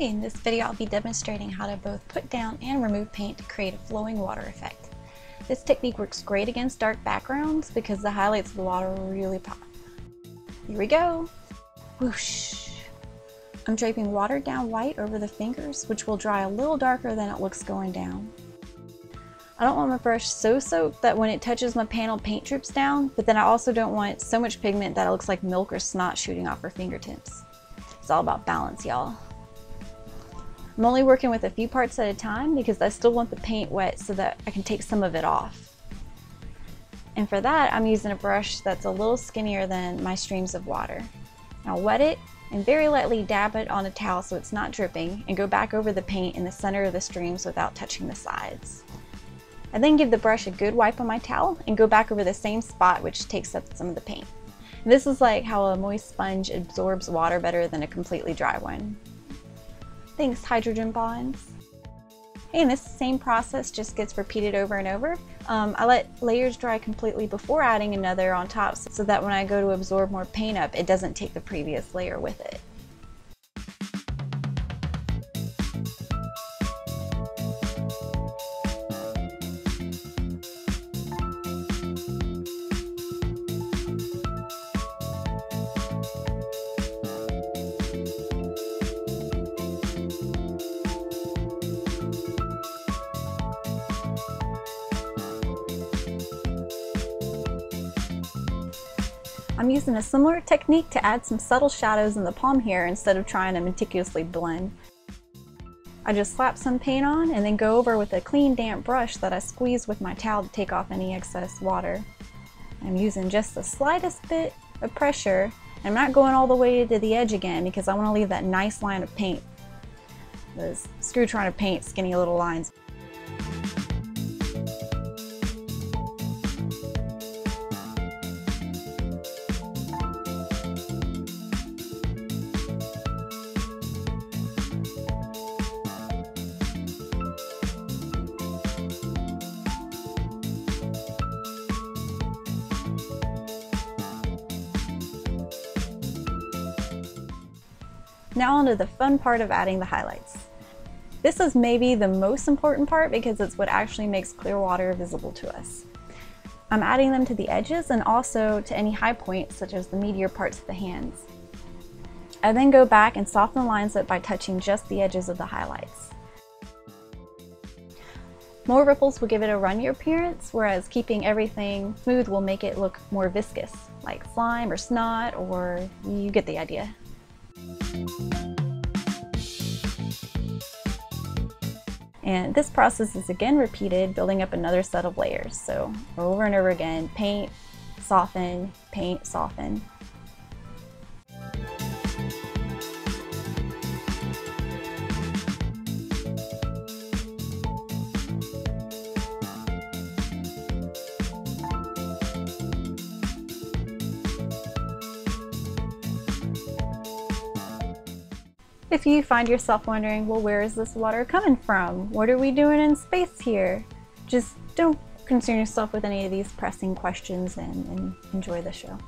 In this video I'll be demonstrating how to both put down and remove paint to create a flowing water effect. This technique works great against dark backgrounds because the highlights of the water really pop. Here we go! Whoosh! I'm draping watered down white over the fingers which will dry a little darker than it looks going down. I don't want my brush so soaked that when it touches my panel paint drips down, but then I also don't want so much pigment that it looks like milk or snot shooting off her fingertips. It's all about balance, y'all. I'm only working with a few parts at a time because I still want the paint wet so that I can take some of it off. And for that, I'm using a brush that's a little skinnier than my streams of water. I'll wet it and very lightly dab it on a towel so it's not dripping and go back over the paint in the center of the streams without touching the sides. I then give the brush a good wipe on my towel and go back over the same spot which takes up some of the paint. This is like how a moist sponge absorbs water better than a completely dry one. Thanks, hydrogen bonds. And this same process just gets repeated over and over. Um, I let layers dry completely before adding another on top so that when I go to absorb more paint up, it doesn't take the previous layer with it. I'm using a similar technique to add some subtle shadows in the palm here instead of trying to meticulously blend. I just slap some paint on and then go over with a clean damp brush that I squeeze with my towel to take off any excess water. I'm using just the slightest bit of pressure. I'm not going all the way to the edge again because I want to leave that nice line of paint. The screw trying to paint skinny little lines. Now onto the fun part of adding the highlights. This is maybe the most important part because it's what actually makes clear water visible to us. I'm adding them to the edges and also to any high points such as the meatier parts of the hands. I then go back and soften the lines up by touching just the edges of the highlights. More ripples will give it a runnier appearance, whereas keeping everything smooth will make it look more viscous, like slime or snot, or you get the idea. And this process is again repeated, building up another set of layers. So over and over again, paint, soften, paint, soften. If you find yourself wondering, well, where is this water coming from? What are we doing in space here? Just don't concern yourself with any of these pressing questions and, and enjoy the show.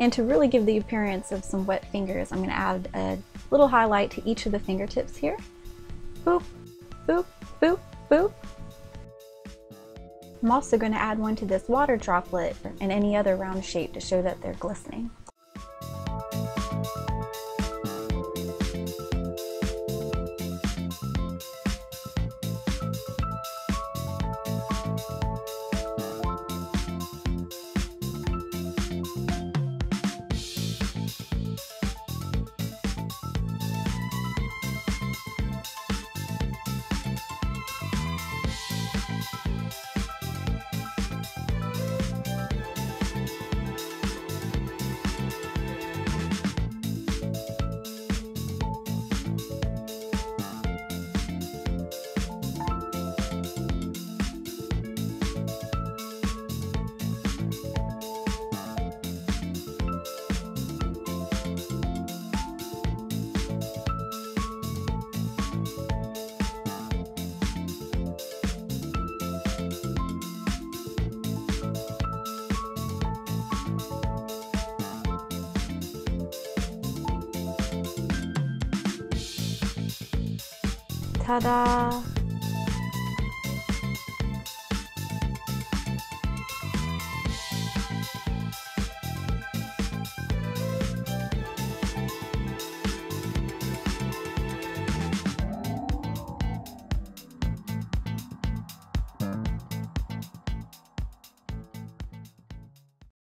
And to really give the appearance of some wet fingers, I'm going to add a little highlight to each of the fingertips here. Boop, boop, boop, boop. I'm also going to add one to this water droplet and any other round shape to show that they're glistening. 他的